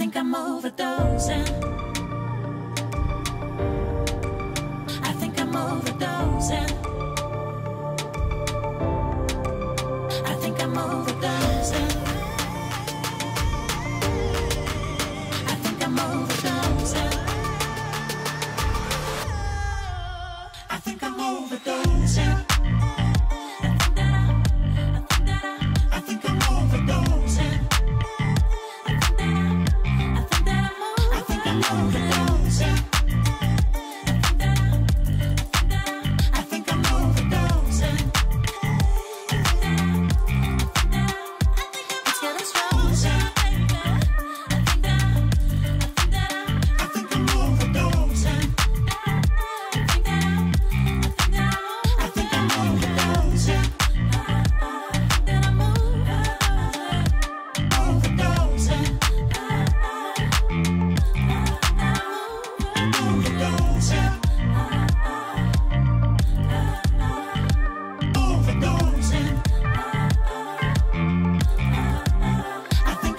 think I'm overdosing.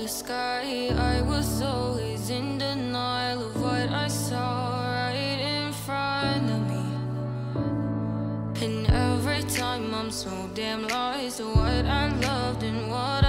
the sky. I was always in denial of what I saw right in front of me. And every time I'm so damn lost What I loved and what